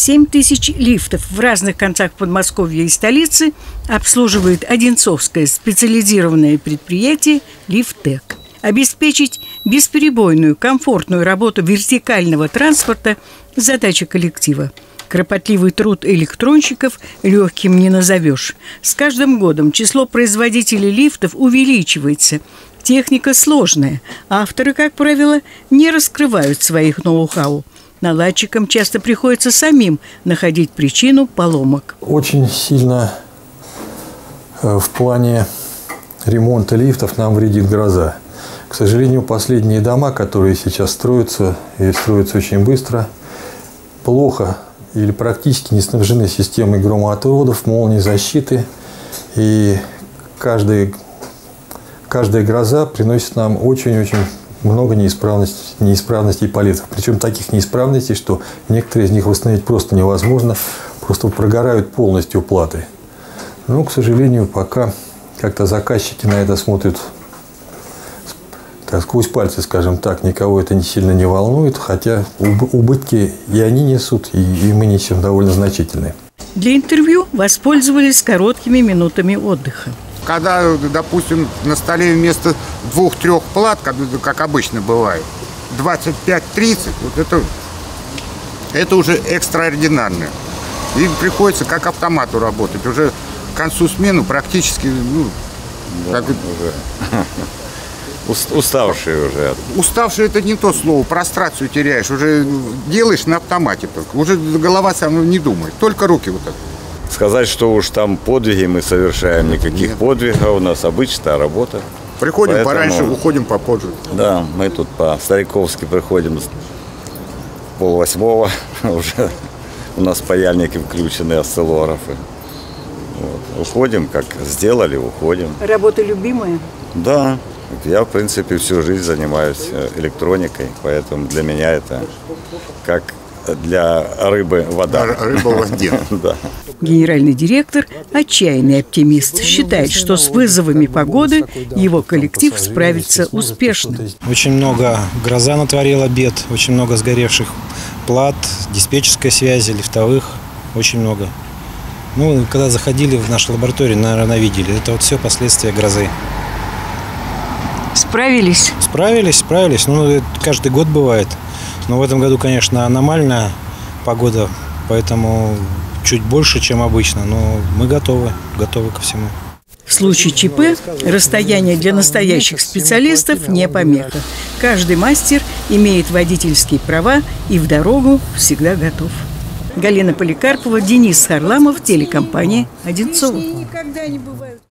7 тысяч лифтов в разных концах Подмосковья и столицы обслуживает Одинцовское специализированное предприятие «Лифтек». Обеспечить бесперебойную, комфортную работу вертикального транспорта – задача коллектива. Кропотливый труд электронщиков легким не назовешь. С каждым годом число производителей лифтов увеличивается. Техника сложная. Авторы, как правило, не раскрывают своих ноу-хау. Наладчикам часто приходится самим находить причину поломок. Очень сильно э, в плане ремонта лифтов нам вредит гроза. К сожалению, последние дома, которые сейчас строятся, и строятся очень быстро, плохо или практически не снабжены системой громоотводов, молнии защиты. И каждый, каждая гроза приносит нам очень-очень много неисправностей, неисправностей палетов. Причем таких неисправностей, что некоторые из них восстановить просто невозможно, просто прогорают полностью платы. Но, к сожалению, пока как-то заказчики на это смотрят так, сквозь пальцы, скажем так, никого это не сильно не волнует, хотя убытки и они несут, и, и мы несем довольно значительные. Для интервью воспользовались короткими минутами отдыха. Когда, допустим, на столе вместо двух-трех плат, как, обычно бывает, 25-30, вот это, это уже экстраординарно. И приходится как автомату работать. Уже к концу смены практически, ну, да, как... уже. Уставший уже. Уставший это не то слово, прострацию теряешь, уже делаешь на автомате только. Уже голова сам не думает, только руки вот так. Сказать, что уж там подвиги мы совершаем, никаких Нет. подвигов, у нас обычная работа. Приходим Поэтому, пораньше, уходим попозже. Да, мы тут по-стариковски приходим с полвосьмого, уже у нас паяльники включены, осциллографы. Вот. Уходим, как сделали, уходим. Работа любимая? Да, я, в принципе, всю жизнь занимаюсь э, электроникой, поэтому для меня это как для рыбы вода. Рыба в воде. да. Генеральный директор, отчаянный оптимист, считает, что с вызовами погоды его коллектив справится успешно. Очень много гроза натворила бед, очень много сгоревших плат, диспетчерской связи, лифтовых, очень много. Ну, когда заходили в нашу лабораторию, наверное, видели. Это вот все последствия грозы. Справились? Справились, справились. Ну, это каждый год бывает. Но в этом году, конечно, аномальная погода, поэтому чуть больше, чем обычно. Но мы готовы, готовы ко всему. В случае ЧП расстояние для настоящих специалистов не помеха. Каждый мастер имеет водительские права и в дорогу всегда готов. Галина Поликарпова, Денис Харламов, телекомпания «Одинцова».